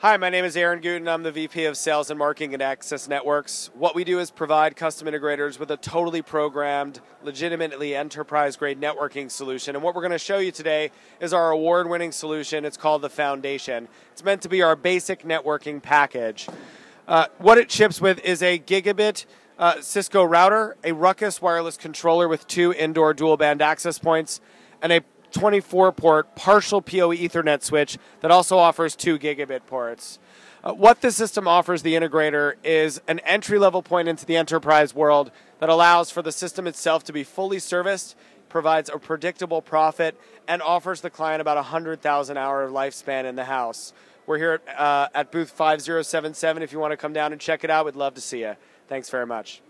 Hi, my name is Aaron Gutin. I'm the VP of Sales and Marketing at Access Networks. What we do is provide custom integrators with a totally programmed, legitimately enterprise grade networking solution. And what we're going to show you today is our award winning solution. It's called the Foundation. It's meant to be our basic networking package. Uh, what it ships with is a gigabit uh, Cisco router, a Ruckus wireless controller with two indoor dual band access points, and a 24 port partial PoE Ethernet switch that also offers 2 gigabit ports. Uh, what this system offers the integrator is an entry level point into the enterprise world that allows for the system itself to be fully serviced, provides a predictable profit, and offers the client about a 100,000 hour lifespan in the house. We're here at, uh, at booth 5077. If you want to come down and check it out, we'd love to see you. Thanks very much.